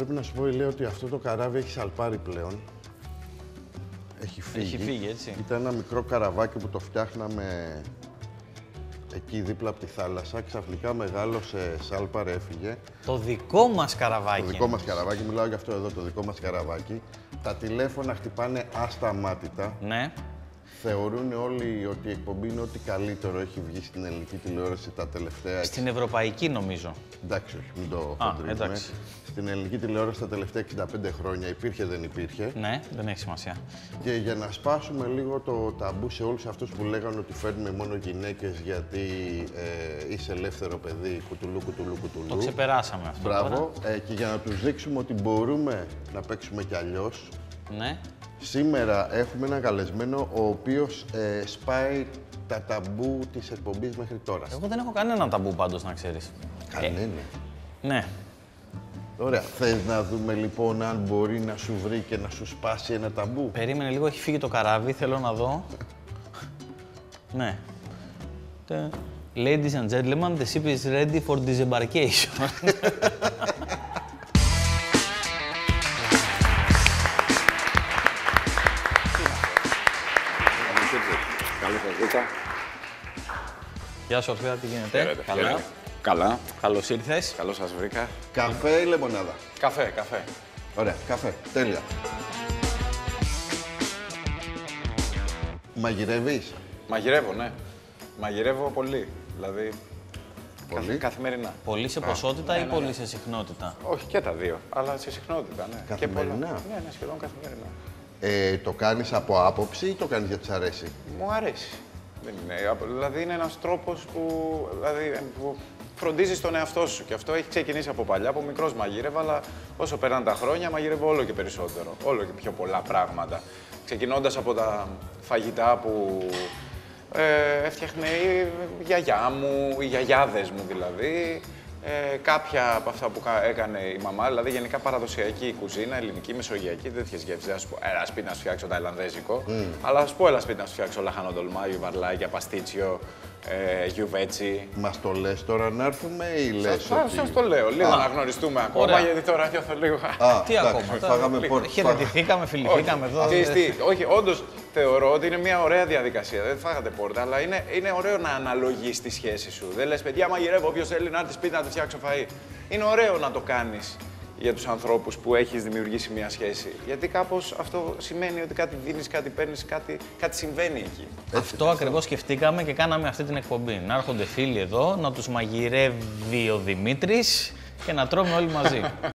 Πρέπει να σου πω, Ηλία, ότι αυτό το καράβι έχει σαλπάρει πλέον. Έχει φύγει. Έχει φύγει, έτσι. Ήταν ένα μικρό καραβάκι που το φτιάχναμε εκεί δίπλα από τη θάλασσα. Ξαφνικά μεγάλωσε, σάλπαρε, έφυγε. Το δικό μας καραβάκι. Το δικό μας καραβάκι, μιλάω για αυτό εδώ, το δικό μας καραβάκι. Τα τηλέφωνα χτυπάνε ασταμάτητα. Ναι. Θεωρούν όλοι ότι η εκπομπή είναι ό,τι καλύτερο έχει βγει στην ελληνική τηλεόραση τα τελευταία... Στην ευρωπαϊκή νομίζω. Εντάξει, όχι, μην το Α, χοντρίζουμε. εντάξει. Στην ελληνική τηλεόραση τα τελευταία 65 χρόνια υπήρχε, δεν υπήρχε. Ναι, δεν έχει σημασία. Και για να σπάσουμε λίγο το ταμπού σε όλους αυτούς που λέγανε ότι φέρνουμε μόνο γυναίκες γιατί ε, είσαι ελεύθερο παιδί, κουτουλού, κουτουλού, κουτουλού. Το ξεπεράσαμε αυτό. Μπράβο. Ε, και για να τους δείξουμε ότι μπορούμε να παίξουμε κι αλλιώς, τώρα. Ναι. σήμερα έχουμε ένα καλεσμένο ο οποίος ε, σπάει τα ταμπού της εκπομπής μέχρι τώρα. Εγώ δεν έχω κανένα ταμπού πάντως να ξέρεις. Κανένα. Ναι. Ωραία. Θες να δούμε λοιπόν αν μπορεί να σου βρει και να σου σπάσει ένα ταμπού; Περίμενε λίγο, έχει φύγει το καράβι, θέλω να δω. ναι. Τε- Ladies and gentlemen, the ship is ready for disembarkation. Καλώς σας βρήκα. Γεια σου, Ορφέα, τι γίνεται; Χαίρετε, Καλά; χαίρετε. Καλά. Καλώς ήρθες. Καλώς σας βρήκα. Καφέ ή λεμονάδα; Καφέ, καφέ. Ωραία, καφέ. Τέλεια. Μαγειρεύεις; Μαγειρεύω, ναι. Μαγειρεύω πολύ. Δηλαδή, Πολύ; καθ- καθημερινά. Πολύ σε ποσότητα ή πολύ σε συχνότητα; Όχι και τα δύο, αλλά σε συχνότητα, ναι. Και Καθημερινά; πολλά. Ναι, ναι, σχεδόν καθημερινά. Ε, το κάνεις από άποψη ή το κάνεις γιατί σ' αρέσει; Μου αρέσει. Δεν είναι, απ- δηλαδή είναι ένας τρόπος που, δηλαδή, ε, που φροντίζεις τον εαυτό σου. Και αυτό έχει ξεκινήσει από παλιά, από μικρός μαγείρευα, αλλά όσο περνάνε τα χρόνια μαγειρεύω όλο και περισσότερο. Όλο και πιο πολλά πράγματα. Ξεκινώντας από τα φαγητά που ε, έφτιαχνε η γιαγιά μου, οι γιαγιάδες μου δηλαδή. Ε, κάποια από αυτά που κα- έκανε η μαμά, δηλαδή γενικά παραδοσιακή κουζίνα, ελληνική, μεσογειακή, τέτοιε γεύσει. Δεν θα σου πω, έλα σπίτι να σου φτιάξω ταϊλανδέζικο. Αλλά ας σου πω, έλα σπίτι να σου φτιάξω λαχανοτολμάγιο, βαρλάκια, παστίτσιο, ε, γιουβέτσι. Μας το λες τώρα να έρθουμε ή λες Σα ότι... το λέω, λίγο να γνωριστούμε ακόμα, Ωραία. γιατί τώρα νιώθω λίγο. Α, Τι εντάξει, ακόμα, Φάγαμε λίγο. πόρ- Χαιρετηθήκαμε, φιληθήκαμε εδώ. Ξέρεις τι, όχι, όντως θεωρώ ότι είναι μια ωραία διαδικασία. Δεν φάγατε πόρτα, αλλά είναι, είναι ωραίο να αναλογείς τη σχέση σου. Δεν λες, παιδιά, μαγειρεύω. Όποιος θέλει να έρθει σπίτι να του φτιάξω φαΐ. Είναι ωραίο να το κάνεις για τους ανθρώπους που έχεις δημιουργήσει μια σχέση. Γιατί κάπως αυτό σημαίνει ότι κάτι δίνεις, κάτι παίρνεις, κάτι, κάτι συμβαίνει εκεί. Αυτό ακριβώς σκεφτήκαμε και κάναμε αυτή την εκπομπή. Να έρχονται φίλοι εδώ, να τους μαγειρεύει ο Δημήτρης και να τρώμε όλοι μαζί.